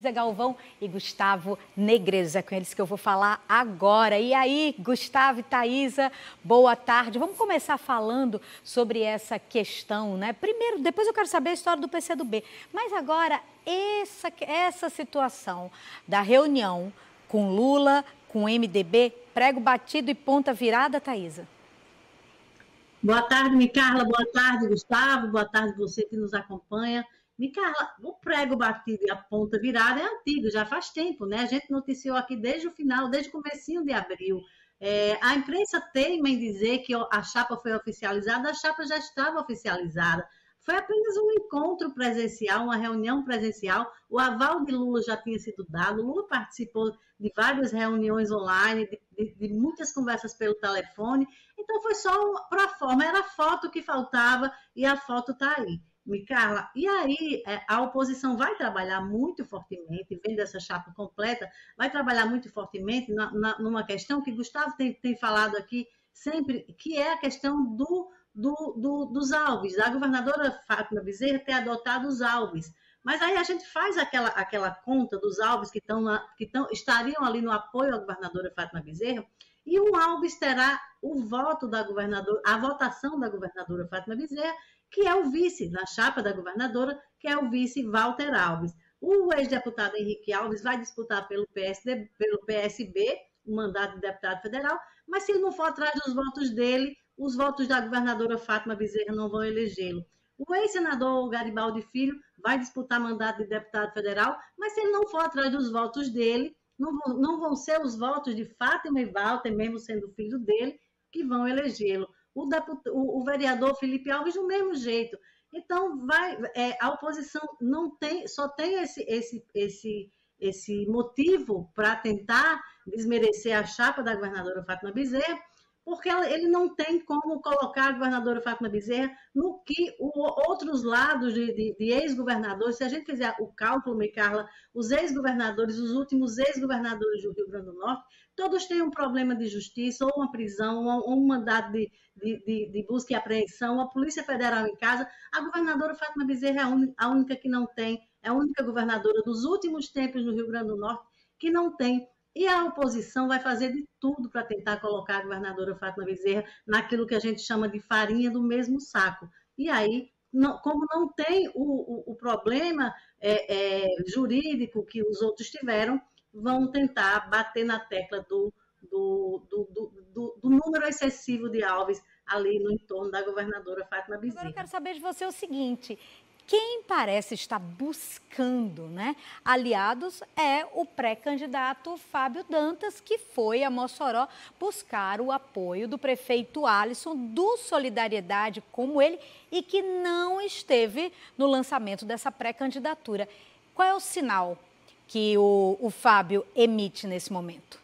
Zé Galvão e Gustavo Negreza, com eles que eu vou falar agora. E aí, Gustavo e Thaisa, boa tarde. Vamos começar falando sobre essa questão, né? Primeiro, depois eu quero saber a história do PCdoB. Mas agora, essa, essa situação da reunião com Lula, com MDB, prego batido e ponta virada, Thaisa. Boa tarde, Micarla. Boa tarde, Gustavo. Boa tarde você que nos acompanha. Micaela, o prego batido e a ponta virada é antigo, já faz tempo, né? A gente noticiou aqui desde o final, desde o comecinho de abril. É, a imprensa teima em dizer que a chapa foi oficializada, a chapa já estava oficializada. Foi apenas um encontro presencial, uma reunião presencial. O aval de Lula já tinha sido dado. Lula participou de várias reuniões online, de, de, de muitas conversas pelo telefone. Então foi só para a forma, era a foto que faltava e a foto está aí. Micarla, e aí é, a oposição vai trabalhar muito fortemente, vendo essa chapa completa, vai trabalhar muito fortemente na, na, numa questão que Gustavo tem, tem falado aqui sempre, que é a questão do, do, do, dos alves. A governadora Fátima Bezerra ter adotado os alves. Mas aí a gente faz aquela, aquela conta dos alves que, estão que tão, estariam ali no apoio à governadora Fátima Bezerra, e o alves terá o voto da governadora, a votação da governadora Fátima Bezerra, que é o vice, na chapa da governadora, que é o vice Walter Alves. O ex-deputado Henrique Alves vai disputar pelo, PSD, pelo PSB o mandato de deputado federal, mas se ele não for atrás dos votos dele, os votos da governadora Fátima Bezerra não vão elegê-lo. O ex-senador Garibaldi Filho vai disputar mandato de deputado federal, mas se ele não for atrás dos votos dele, não vão, não vão ser os votos de Fátima e Walter, mesmo sendo filho dele, que vão elegê-lo o, o, o vereador Felipe Alves do mesmo jeito. Então, vai, é, a oposição não tem, só tem esse, esse, esse, esse motivo para tentar desmerecer a chapa da governadora Fátima Bezerra, porque ele não tem como colocar a governadora Fátima Bezerra no que o, outros lados de, de, de ex-governadores, se a gente fizer o cálculo, me Carla, os ex-governadores, os últimos ex-governadores do Rio Grande do Norte, todos têm um problema de justiça, ou uma prisão, ou um mandado de, de, busca e apreensão, a Polícia Federal em casa. A governadora Fátima Bezerra é a única que não tem, é a única governadora dos últimos tempos no Rio Grande do Norte que não tem e a oposição vai fazer de tudo para tentar colocar a governadora Fátima Bezerra naquilo que a gente chama de farinha do mesmo saco. E aí, não, como não tem o, o, o problema é, é, jurídico que os outros tiveram, vão tentar bater na tecla do, do, do, do, do número excessivo de alves ali no entorno da governadora Fátima Bezerra. Agora eu quero saber de você o seguinte: quem parece estar buscando né, aliados é o pré-candidato Fábio Dantas, que foi a Mossoró buscar o apoio do prefeito Alisson, do Solidariedade como ele, e que não esteve no lançamento dessa pré-candidatura. Qual é o sinal que o, o Fábio emite nesse momento?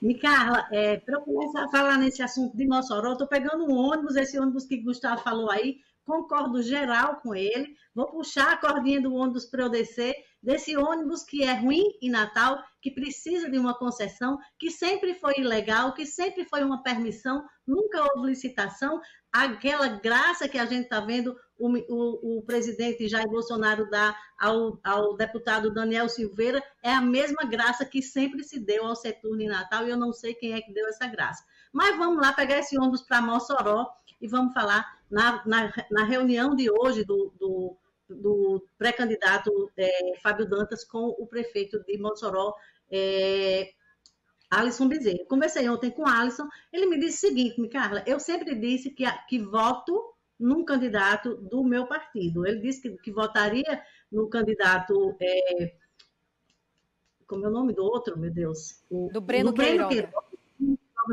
Micarla, é, para eu começar a falar nesse assunto de Mossoró, estou pegando um ônibus, esse ônibus que Gustavo falou aí, concordo geral com ele. Vou puxar a cordinha do ônibus para eu descer, desse ônibus que é ruim em Natal, que precisa de uma concessão, que sempre foi ilegal, que sempre foi uma permissão, nunca houve licitação. Aquela graça que a gente está vendo o, o, o, presidente Jair Bolsonaro dar ao, ao, deputado Daniel Silveira é a mesma graça que sempre se deu ao setor em Natal, e eu não sei quem é que deu essa graça. Mas vamos lá pegar esse ônibus para Mossoró e vamos falar na, na, na reunião de hoje do, do, do pré-candidato é, Fábio Dantas com o prefeito de Mossoró, é, Alisson Bezerra. Conversei ontem com o Alisson, ele me disse o seguinte, Carla, eu sempre disse que, que voto num candidato do meu partido. Ele disse que, que votaria no candidato. É, como é o nome do outro, meu Deus? O, do Breno, Breno Queiroga. Queiroga.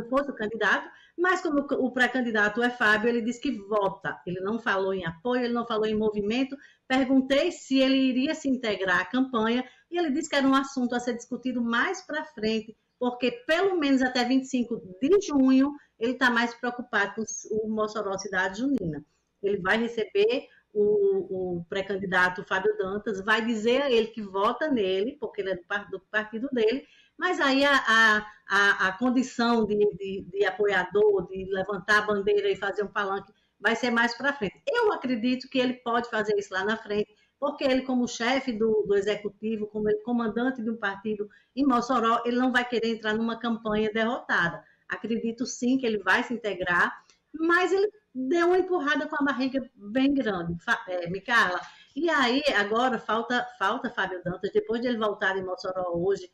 Fosse o candidato, mas como o pré-candidato é Fábio, ele disse que vota. Ele não falou em apoio, ele não falou em movimento. Perguntei se ele iria se integrar à campanha e ele disse que era um assunto a ser discutido mais para frente, porque pelo menos até 25 de junho ele está mais preocupado com o Mossoró Cidade Junina. Ele vai receber o, o pré-candidato Fábio Dantas, vai dizer a ele que vota nele, porque ele é do partido dele, mas aí a, a, a condição de, de, de, apoiador, de levantar a bandeira e fazer um palanque, vai ser mais para frente. Eu acredito que ele pode fazer isso lá na frente, porque ele, como chefe do, do executivo, como ele, comandante de um partido em Mossoró, ele não vai querer entrar numa campanha derrotada. Acredito sim que ele vai se integrar, mas ele deu uma empurrada com a barriga bem grande, é, Micarla. E aí, agora, falta, falta Fábio Dantas, depois de ele voltar em Mossoró hoje,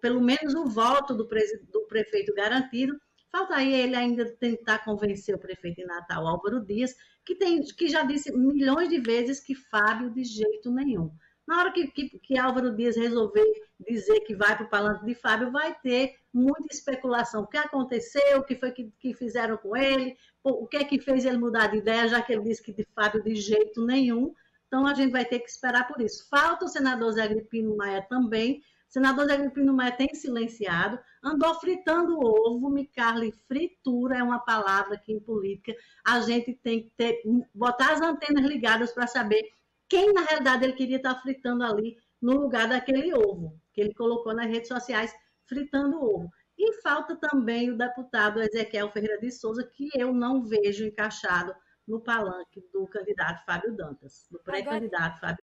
pelo menos o voto do, pre, do prefeito garantido, falta aí ele ainda tentar convencer o prefeito de Natal, Álvaro Dias, que, tem, que já disse milhões de vezes que Fábio de jeito nenhum. Na hora que, que, que Álvaro Dias resolver dizer que vai para o palanque de Fábio, vai ter muita especulação. O que aconteceu, o que foi que, que fizeram com ele, o que é que fez ele mudar de ideia, já que ele disse que de Fábio de jeito nenhum. Então, a gente vai ter que esperar por isso. Falta o senador Zé Agripino Maia também. Senador Agripino Maia tem silenciado, andou fritando o ovo, me Carly, fritura é uma palavra que em política a gente tem que ter, botar as antenas ligadas para saber quem, na realidade, ele queria estar fritando ali no lugar daquele ovo que ele colocou nas redes sociais, fritando o ovo. E falta também o deputado Ezequiel Ferreira de Souza, que eu não vejo encaixado no palanque do candidato Fábio Dantas, do pré-candidato Fábio